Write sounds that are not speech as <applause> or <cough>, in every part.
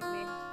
Take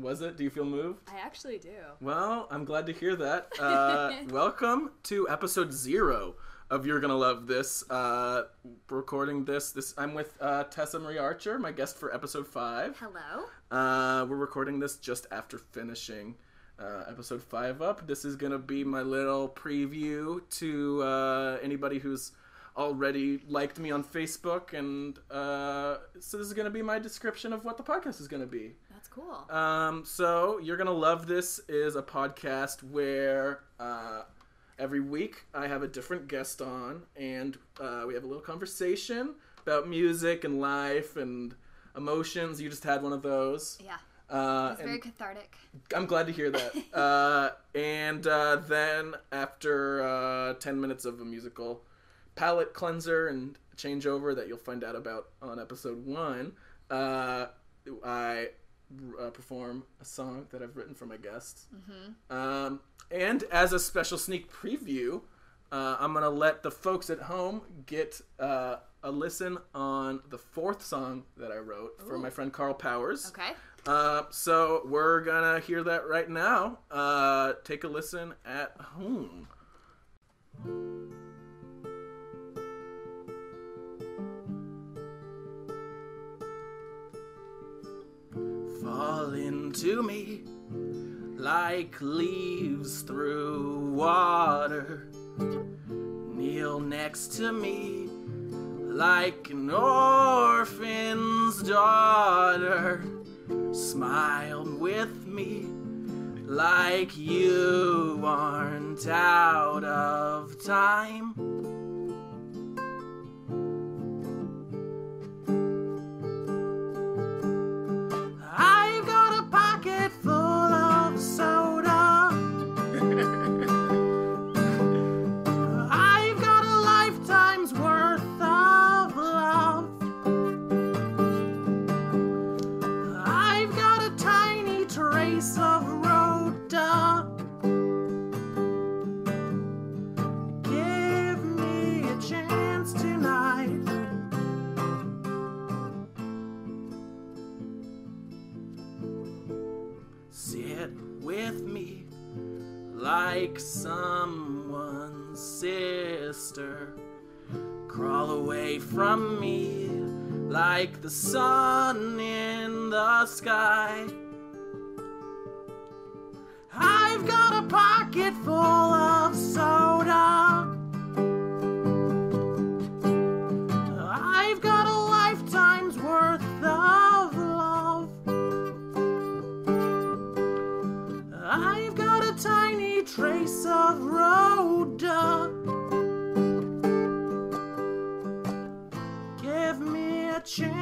Was it? Do you feel moved? I actually do. Well, I'm glad to hear that. Uh, <laughs> welcome to episode zero of You're Gonna Love This. Uh, recording this. This I'm with uh, Tessa Marie Archer, my guest for episode five. Hello. Uh, we're recording this just after finishing uh, episode five up. This is gonna be my little preview to uh, anybody who's already liked me on Facebook, and uh, so this is gonna be my description of what the podcast is gonna be. That's cool. Um, so you're gonna love this is a podcast where uh, every week I have a different guest on, and uh, we have a little conversation about music and life and emotions. You just had one of those. yeah. Uh, It's very cathartic. I'm glad to hear that. <laughs> uh, and uh, then after uh, 10 minutes of a musical palate cleanser and changeover that you'll find out about on episode one, uh, I uh, perform a song that I've written for my guests. Um, and as a special sneak preview, uh, I'm going to let the folks at home get uh, a listen on the fourth song that I wrote for Ooh. my friend Carl Powers. Okay. Uh, so we're gonna hear that right now. Uh, take a listen at home. Into me like leaves through water. Kneel next to me like an orphan's daughter. Smile with me like you aren't out of time. Sit with me like someone's sister. Crawl away from me like the sun in the sky. I've got a pocket me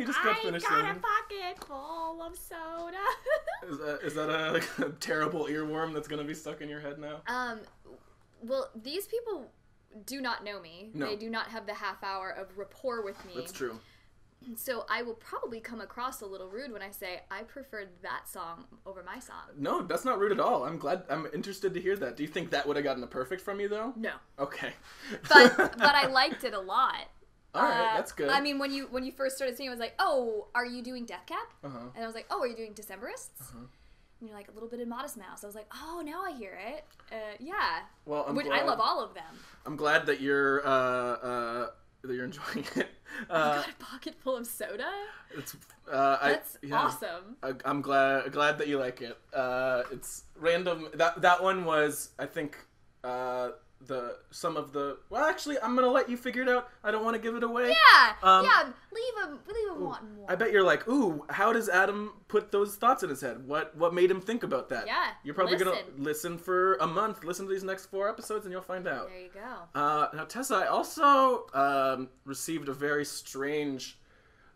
you just got finished got a pocket full of soda. <laughs> Is that, is that a, a terrible earworm that's gonna be stuck in your head now? um, well, these people do not know me. No. They do not have the half hour of rapport with me. That's true. So I will probably come across a little rude when I say I preferred that song over my song. No, that's not rude at all. I'm glad. I'm interested to hear that. Do you think that would have gotten a perfect from you though? No, Okay. but <laughs> but I liked it a lot. All right, Uh, that's good. I mean, when you when you first started singing, I was like, "Oh, are you doing Death Cab?" uh huh. And I was like, "Oh, are you doing Decemberists?" Uh-huh. And you're like a little bit of Modest Mouse. I was like, "Oh, now I hear it." Uh, yeah, Well, I'm which glad. I love all of them. I'm glad that you're uh, uh, that you're enjoying it. <laughs> I Uh, got a pocket full of soda. it's uh, I, That's yeah. awesome. I, I'm glad glad that you like it. Uh, it's random. That that one was I think uh, the some of the. Well, actually, I'm gonna let you figure it out. I don't want to give it away. Yeah, Um, yeah. Leave him. Leave him wanting more. I bet you're like, ooh, how does Adam put those thoughts in his head? What what made him think about that? Yeah, You're probably gonna listen. listen for a month, listen to these next four episodes, and you'll find out. There you go. Uh, now, Tessa, I also um, received a very strange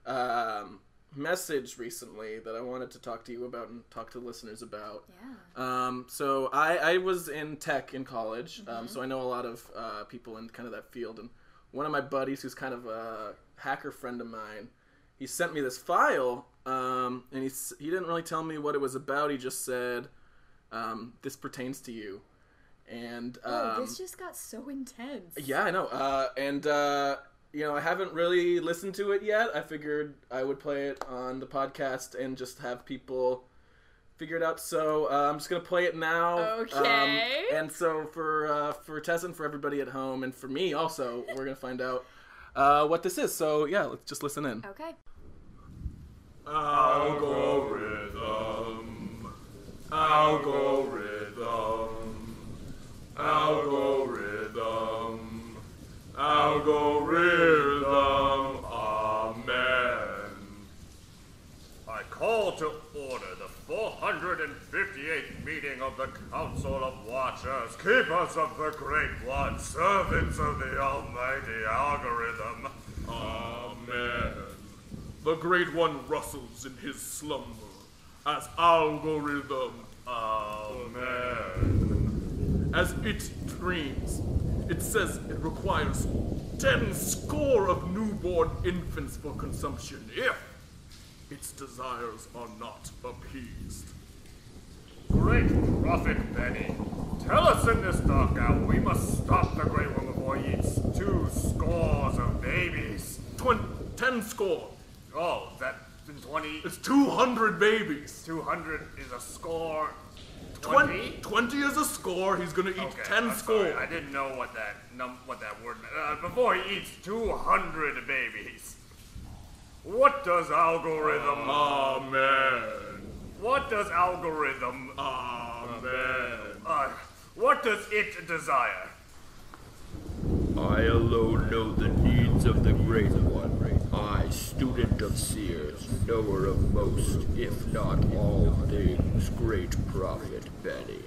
um, message recently that I wanted to talk to you about and talk to listeners about. Yeah. Um, so I, I was in tech in college, um, so I know a lot of uh, people in kind of that field. And one of my buddies, who's kind of a hacker friend of mine, he sent me this file, um, and he he didn't really tell me what it was about. He just said, um, "This pertains to you." And um, oh, this just got so intense. yeah, I know. Uh, and uh, you know, I haven't really listened to it yet. I figured I would play it on the podcast and just have people figure it out. So uh, I'm just gonna play it now. Okay. Um, and so for uh, for Tess and for everybody at home, and for me also, we're gonna find out uh, what this is. So yeah, let's just listen in. Okay. Algorithm. Algorithm. Algorithm. Algorithm. Amen. I call to order the 458th meeting of the Council of Watchers, Keepers of the Great One, Servants of the Almighty Algorithm. Amen. The Great One rustles in his slumber as algorithm. Amen. As it dreams, it says it requires ten score of newborn infants for consumption if its desires are not appeased. Great Prophet Benny, tell us in this dark hour we must stop the Great One before he eats two scores of babies. Twen- ten score. Oh, that in 20. It's 200 babies. 200 is a score. 20? 20 is a score. He's gonna eat 10 score. I didn't know what that num- what that word meant. Uh, before he eats 200 babies. What does algorithm? Amen. What does algorithm? Amen. Uh, what does it desire? I alone know the needs of the Great One. I, student of seers, knower of most, if not all things, great prophet Benny.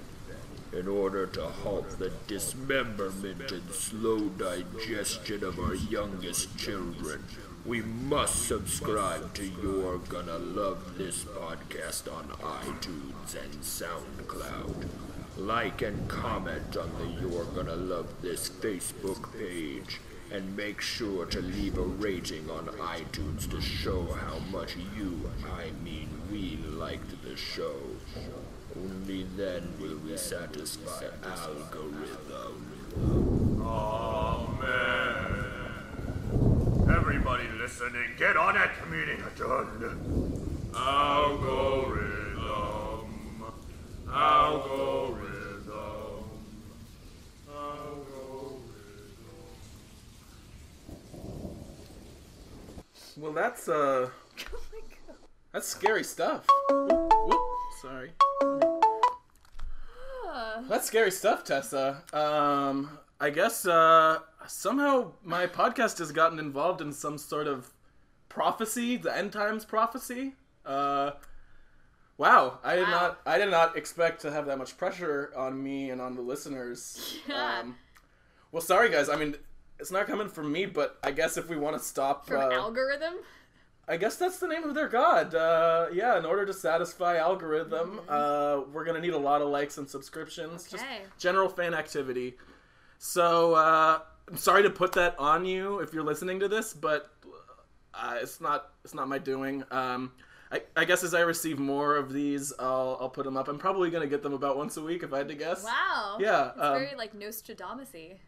In order to halt the dismemberment and slow digestion of our youngest children, we must subscribe to You're Gonna Love This podcast on iTunes and SoundCloud. Like and comment on the You're Gonna Love This Facebook page. And make sure to leave a rating on iTunes to show how much you, I mean we, liked the show. Only then will we satisfy algorithm. Amen. Everybody listening, get on it. Meeting adjourned. Algorithm. Algorithm. Algorithm. Well, that's uh, Oh my god. that's scary stuff. Whoop, whoop, sorry. Ah. That's scary stuff, Tessa. Um, I guess uh, somehow my podcast has gotten involved in some sort of prophecy, the end times prophecy. Uh, wow, I did Wow. not, I did not expect to have that much pressure on me and on the listeners. Yeah. Um, well, sorry guys. I mean, it's not coming from me, but I guess if we want to stop, From uh, algorithm? I guess that's the name of their god. Uh, yeah, in order to satisfy algorithm, uh, we're gonna need a lot of likes and subscriptions. Just general fan activity. So uh, I'm sorry to put that on you if you're listening to this, but uh, it's not it's not my doing. Um, I, I guess as I receive more of these, I'll I'll put them up. I'm probably gonna get them about once a week if I had to guess. Wow. Yeah, It's um, very like Nostradamus-y.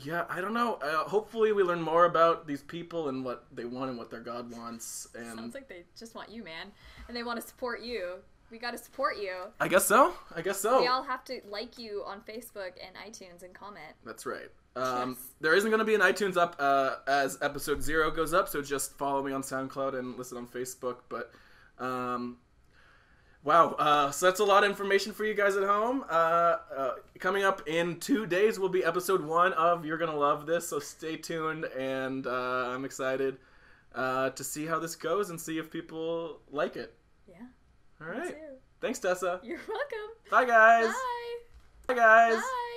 Yeah, I don't know. Uh, hopefully, we learn more about these people and what they want and what their god wants. And Sounds like they just want you, man. And they want to support you. We gotta support you. I guess so. I guess so. We all have to like you on Facebook and iTunes and comment. That's right. Um, Yes. There isn't going to be an iTunes up uh, as episode zero goes up, so just follow me on SoundCloud and listen on Facebook. But um, wow, uh, so that's a lot of information for you guys at home. Uh, uh, coming up in two days will be episode one of You're Gonna Love This, so stay tuned, and uh, I'm excited uh, to see how this goes and see if people like it. Yeah. All too. Thanks, Tessa. You're welcome. Bye, guys. Bye. Bye, guys. Bye.